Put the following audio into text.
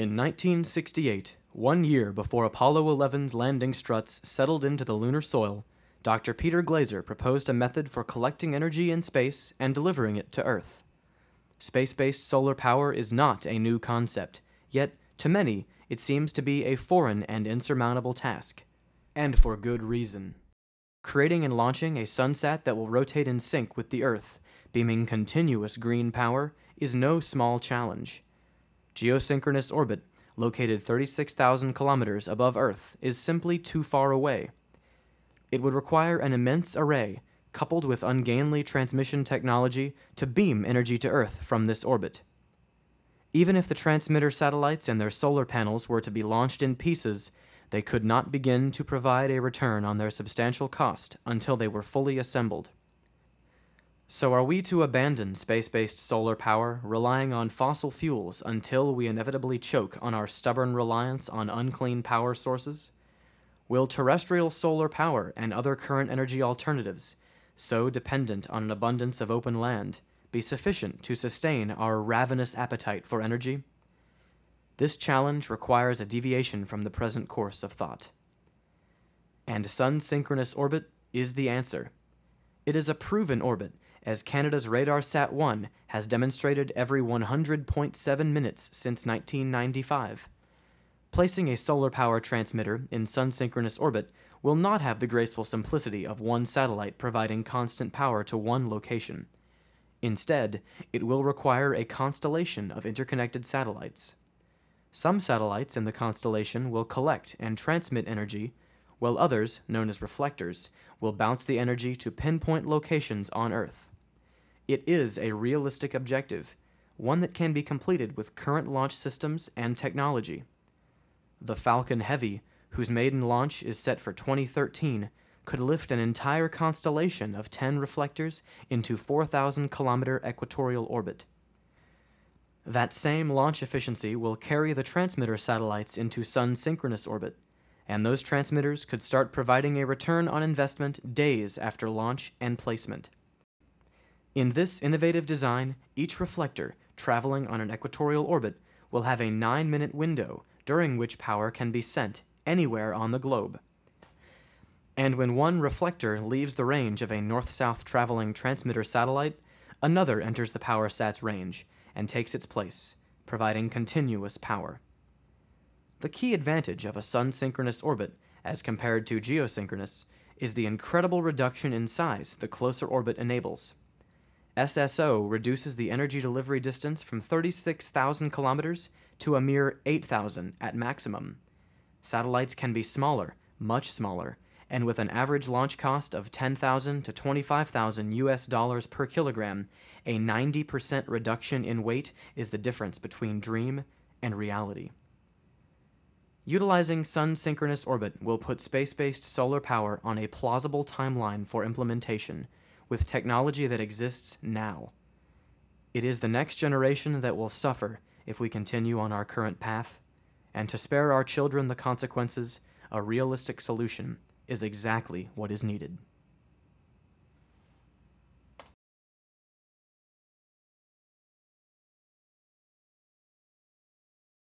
In 1968, one year before Apollo 11's landing struts settled into the lunar soil, Dr. Peter Glaser proposed a method for collecting energy in space and delivering it to Earth. Space based solar power is not a new concept, yet, to many, it seems to be a foreign and insurmountable task. And for good reason. Creating and launching a sunsat that will rotate in sync with the Earth, beaming continuous green power, is no small challenge. Geosynchronous orbit, located 36,000 kilometers above Earth, is simply too far away. It would require an immense array, coupled with ungainly transmission technology, to beam energy to Earth from this orbit. Even if the transmitter satellites and their solar panels were to be launched in pieces, they could not begin to provide a return on their substantial cost until they were fully assembled. So, are we to abandon space based solar power, relying on fossil fuels until we inevitably choke on our stubborn reliance on unclean power sources? Will terrestrial solar power and other current energy alternatives, so dependent on an abundance of open land, be sufficient to sustain our ravenous appetite for energy? This challenge requires a deviation from the present course of thought. And sun synchronous orbit is the answer. It is a proven orbit as Canada's RadarSat 1 has demonstrated every 100.7 minutes since 1995. Placing a solar power transmitter in sun synchronous orbit will not have the graceful simplicity of one satellite providing constant power to one location. Instead, it will require a constellation of interconnected satellites. Some satellites in the constellation will collect and transmit energy, while others, known as reflectors, will bounce the energy to pinpoint locations on Earth. It is a realistic objective, one that can be completed with current launch systems and technology. The Falcon Heavy, whose maiden launch is set for 2013, could lift an entire constellation of 10 reflectors into 4,000 kilometer equatorial orbit. That same launch efficiency will carry the transmitter satellites into sun synchronous orbit, and those transmitters could start providing a return on investment days after launch and placement. In this innovative design, each reflector, traveling on an equatorial orbit, will have a 9 minute window during which power can be sent anywhere on the globe. And when one reflector leaves the range of a north south traveling transmitter satellite, another enters the power sat's range and takes its place, providing continuous power. The key advantage of a sun synchronous orbit, as compared to geosynchronous, is the incredible reduction in size the closer orbit enables. SSO reduces the energy delivery distance from 36,000 kilometers to a mere 8,000 at maximum. Satellites can be smaller, much smaller, and with an average launch cost of 10,000 to 25,000 US dollars per kilogram, a 90% reduction in weight is the difference between dream and reality. Utilizing sun synchronous orbit will put space based solar power on a plausible timeline for implementation with technology that exists now. It is the next generation that will suffer if we continue on our current path, and to spare our children the consequences, a realistic solution is exactly what is needed.